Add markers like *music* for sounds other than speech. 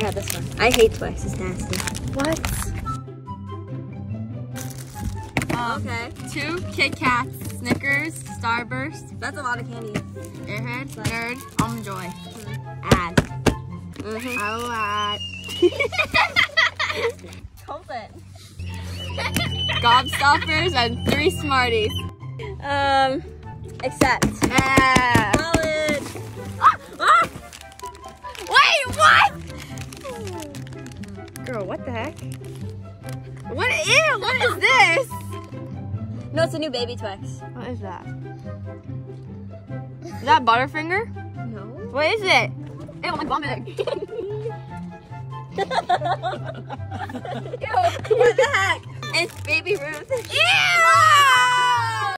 I got this one. I hate Twix. It's nasty. What? Um, Okay. Two Kit Kats, Snickers, Starburst, That's a lot of candy. Airhead, Nerd, Almond Joy. Add. Mm-hmm. I'll add *laughs* Hold. Gobstoppers and three Smarties. Um, accept. Yeah. Girl, what the heck? What? Ew, what is this? No, it's a new baby Twix. What is that? Is that Butterfinger? No. What is it? Ew, I'm vomiting. *laughs* *laughs* Ew, what the heck? It's Baby Ruth.